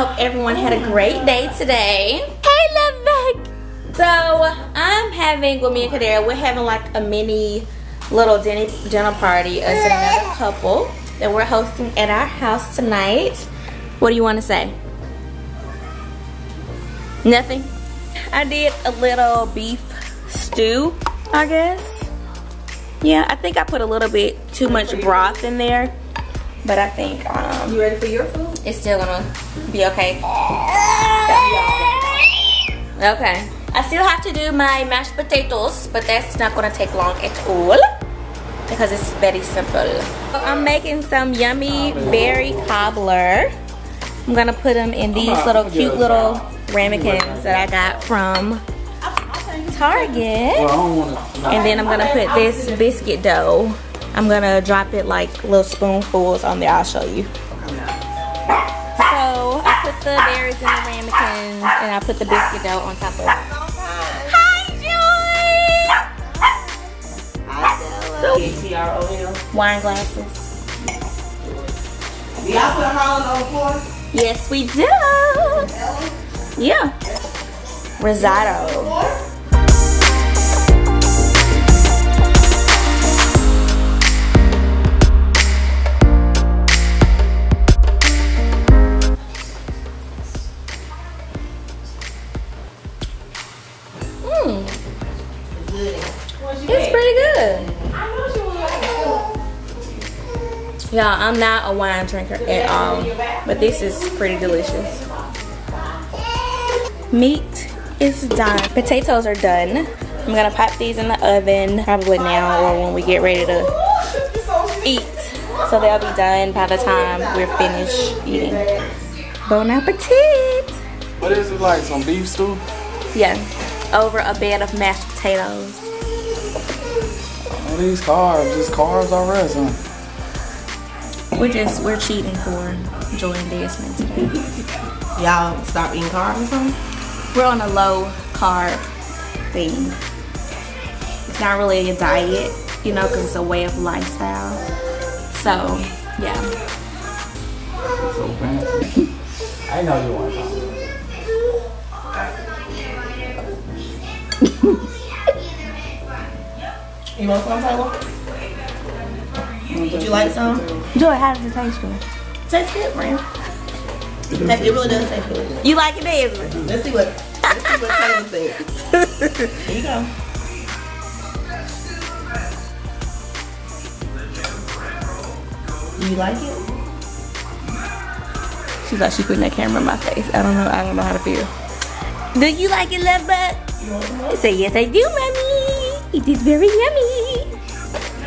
hope everyone had a great day today. Hey, love bug. So I'm having with me and Kadera, we're having like a mini little dinner dinner party. And another couple that we're hosting at our house tonight. What do you want to say? Nothing. I did a little beef stew, I guess. Yeah, I think I put a little bit too much broth in there. But I think um, You ready for your food? It's still gonna be okay. Okay. I still have to do my mashed potatoes, but that's not gonna take long at all because it's very simple. I'm making some yummy berry cobbler. I'm gonna put them in these little cute little ramekins that I got from Target. And then I'm gonna put this biscuit dough. I'm gonna drop it like little spoonfuls on there. I'll show you. So I put the berries in the ramekins and I put the biscuit dough on top of it. Hi, T-R-O-L. Joy! Wine glasses. Do y'all put Harlyn on the floor? Yes, we do. Yeah. Risotto. It's pretty good. Yeah, I'm not a wine drinker at all, but this is pretty delicious. Meat is done. Potatoes are done. I'm gonna pop these in the oven probably now or when we get ready to eat. So they'll be done by the time we're finished eating. Bon appetit! What is it like? Some beef stew? Yeah, over a bed of mashed potatoes. All these carbs, just carbs already. Son. We're just, we're cheating for Joy and Desmond today. Y'all stop eating carbs or something? we're on a low carb thing. It's not really a diet, you know, because it's a way of lifestyle. So, yeah. So fancy. I know you want You want some, Taylor? Would you like some? Do Joy, how does it taste good? Tastes good, friend. It really does taste good. You like it, Desmond? Let's see what let's see what Taylor thinks. Here you go. You like it? She's like, she putting that camera in my face. I don't know, I don't know how to feel. Do you like it, love bug? Say, yes, I do, mommy. It is very yummy.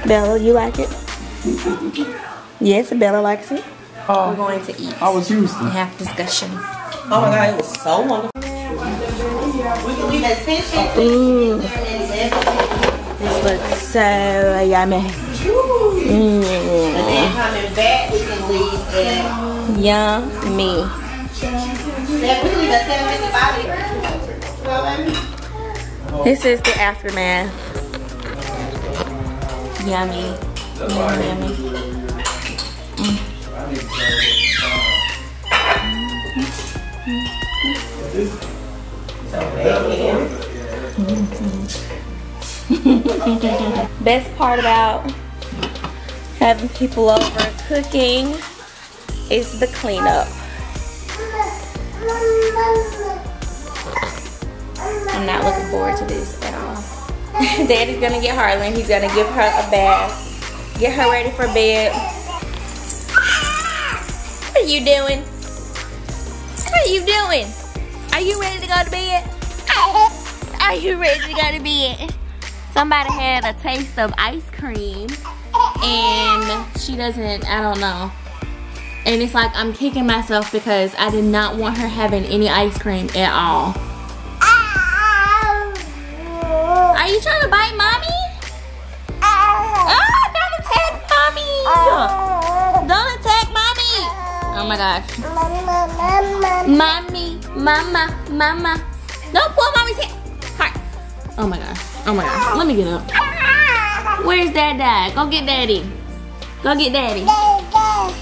Bella, you like it? yes, Bella likes it. We're Oh, going to eat I was Houston. and have discussion. Oh my god, it was so wonderful. We can leave that fish in this looks so yummy. And Mm, then coming back, we can leave at yummy. seven. We can leave at seven fifty-five. Well, baby. This is the aftermath. Yummy. Yummy, yummy. Best part about having people over cooking is the cleanup. I'm not looking forward to this at all. Daddy's gonna get Harlyn. He's gonna give her a bath, get her ready for bed. What are you doing? What are you doing? Are you ready to go to bed? Are you ready to go to bed? Somebody had a taste of ice cream and she doesn't, I don't know. And it's like I'm kicking myself because I did not want her having any ice cream at all. Oh my gosh. Mommy, mama, mama. Don't pull mommy's hair. Heart. Oh my gosh. Oh my gosh. Let me get up. Where's dad dad? Go get daddy. Go get daddy.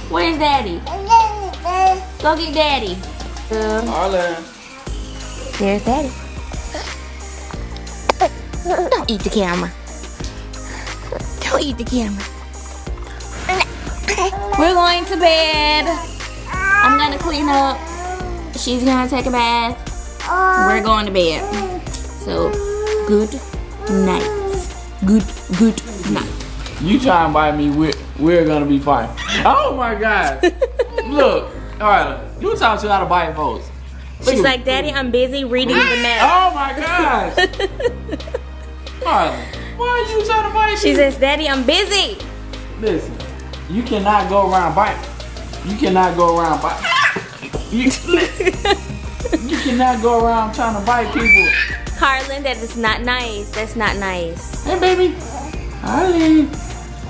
Where's daddy? Go get daddy. Harlyn. There's Daddy. Don't eat the camera. Don't eat the camera. We're going to bed. I'm gonna clean up. She's gonna take a bath. We're going to bed. So, good night. Good, good night. You try and bite me, we're, we're gonna be fine. Oh my god. Look, alright, you taught you how to bite folks. She's at- like, Daddy, I'm busy reading the map. Oh my gosh. Alright, why are you trying to bite She me? says, Daddy, I'm busy. Listen, you cannot go around biting. You cannot go around biting. You, you cannot go around trying to bite people. Harlyn, that is not nice. That's not nice. Hey, baby. Holly.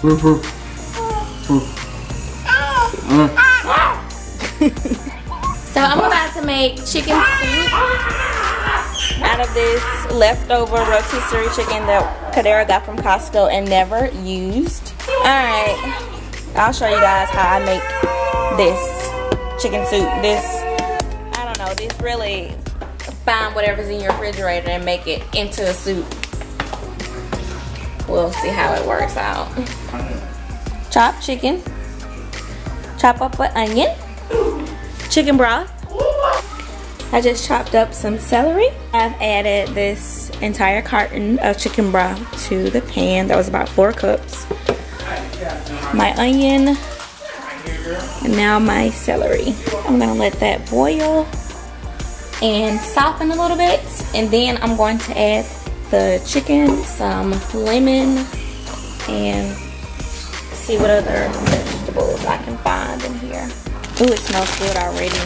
Woof, woof. Woof. Uh. So I'm about to make chicken soup out of this leftover rotisserie chicken that Kadera got from Costco and never used. Alright, I'll show you guys how I make this chicken soup. This, I don't know, this really find whatever's in your refrigerator and make it into a soup. We'll see how it works out. Chop chicken. Chop up an onion. Chicken broth. I just chopped up some celery. I've added this entire carton of chicken broth to the pan. That was about four cups. My onion. And now my celery. I'm gonna let that boil and soften a little bit. And then I'm going to add the chicken, some lemon, and see what other vegetables I can find in here. Ooh, it smells good already.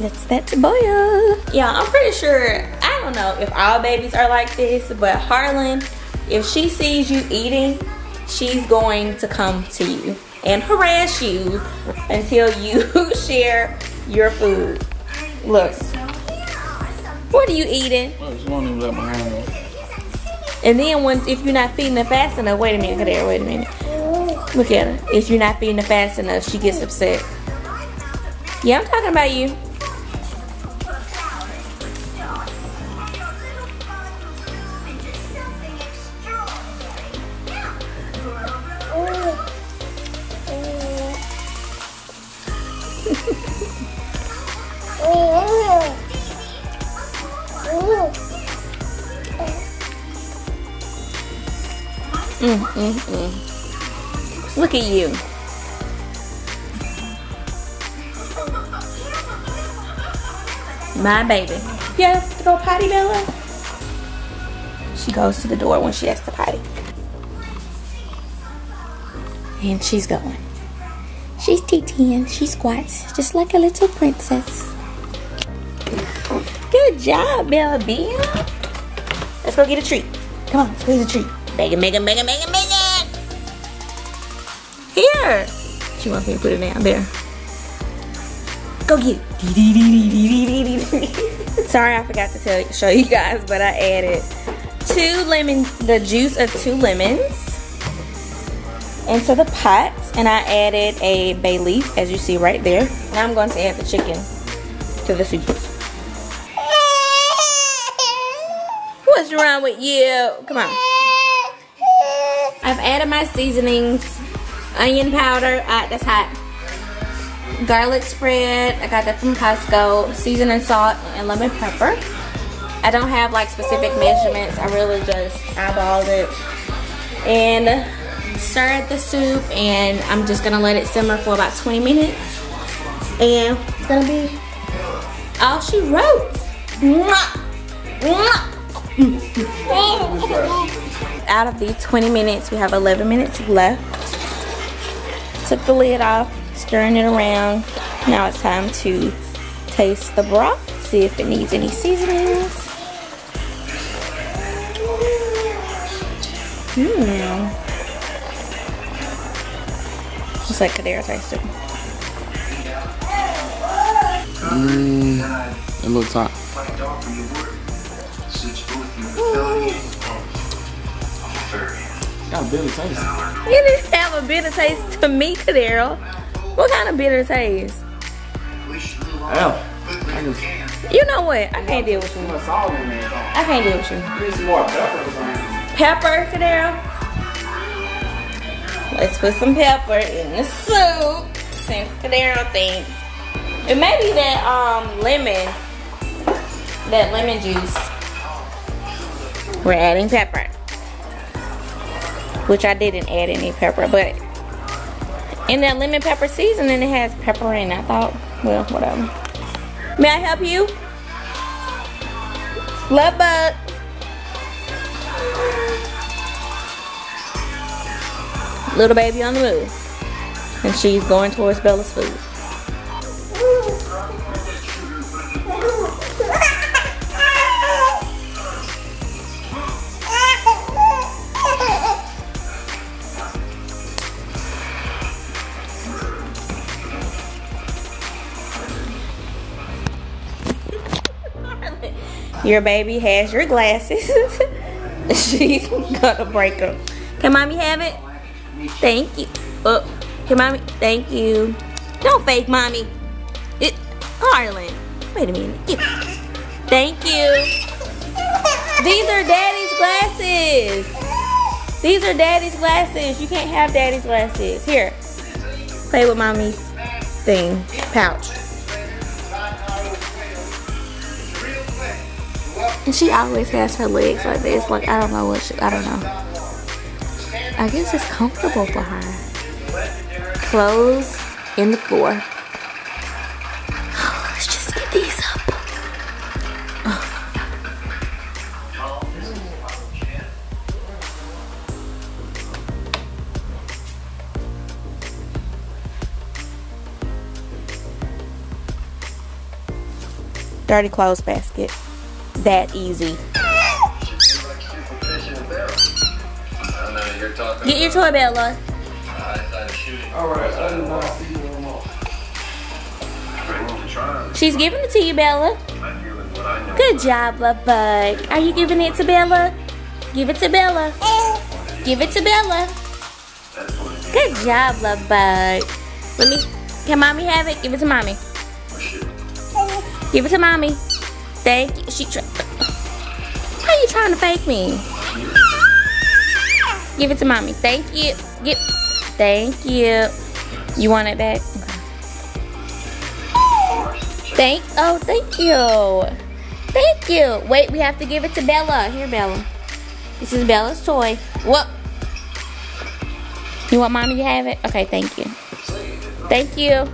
Let's that to boil. Yeah, I'm pretty sure, I don't know if all babies are like this, but Harlyn, if she sees you eating, she's going to come to you and harass you until you share your food. Look. What are you eating? Look, she won't even let my hand go. And then once if you're not feeding her fast enough, wait a minute, there, wait a minute. Look at her. If you're not feeding her fast enough, she gets upset. Yeah, I'm talking about you. Mm, mm, mm. Look at you. My baby. You have to go potty, Bella? She goes to the door when she has to potty. And she's going. She's TTing. She squats just like a little princess. Good job, Bella Bill. Let's go get a treat. Come on, get a treat. Megan, Megan, Megan, Megan, Megan. Here. She wants me to put it down there. Go get it. Sorry, I forgot to tell show you guys, but I added two lemon, the juice of two lemons into the pot, and I added a bay leaf, as you see right there. Now I'm going to add the chicken to the soup. What's wrong with you? Come on. I've added my seasonings, onion powder, uh, that's hot. Garlic spread, I got that from Costco, seasoning salt and lemon pepper. I don't have like specific measurements, I really just eyeballed it. And stirred the soup and I'm just gonna let it simmer for about 20 minutes. And it's gonna be all she wrote. Out of the 20 minutes, we have 11 minutes left. Took the lid off, stirring it around. Now it's time to taste the broth, see if it needs any seasonings. Hmm. Just like Kadera tasted. Mmm. It looks hot. Got a bit of taste. It didn't have a bitter taste to me, Kadera. What kind of bitter taste? Hell, You know what? I can't deal with you. put salt in there. I can't deal with you. Need some more pepper. Pepper, Kadera. Let's put some pepper in the soup. Since Kadera thinks. It may be that um lemon. That lemon juice. We're adding pepper. Which I didn't add any pepper, but in that lemon pepper seasoning it has pepper in. I thought, well, whatever. May I help you? Love bug. Little baby on the move. And she's going towards Bella's food. Your baby has your glasses. She's gonna break them. Can mommy have it? Thank you. Uh, can mommy? Thank you. Don't fake mommy. It, Harlyn. Wait a minute. Get- Thank you. These are daddy's glasses. These are daddy's glasses. You can't have daddy's glasses. Here. Play with mommy's thing. Pouch. And she always has her legs like this. Like, I don't know what she, I don't know. I guess it's comfortable for her. Clothes in the floor. Let's just get these up. Dirty clothes basket. That easy. Get your toy, Bella. She's giving it to you, Bella. Good job, love bug. Are you giving it to Bella? Give it to Bella. Give it to Bella. Good job, love bug. Let me. Can mommy have it? Give it to mommy. Give it to mommy. Thank you. She. Try, how you trying to fake me? Give it to mommy. Thank you. Get. Thank you. You want it back? Thank. Oh, thank you. Thank you. Wait, we have to give it to Bella. Here, Bella. This is Bella's toy. What? You want mommy to have it? Okay, thank you. Thank you.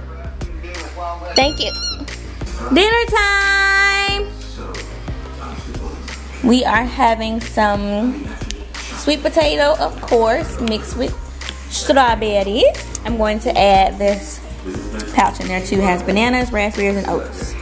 Thank you. Dinner time. We are having some sweet potato, of course, mixed with strawberries. I'm going to add this pouch in there too. It has bananas, raspberries, and oats.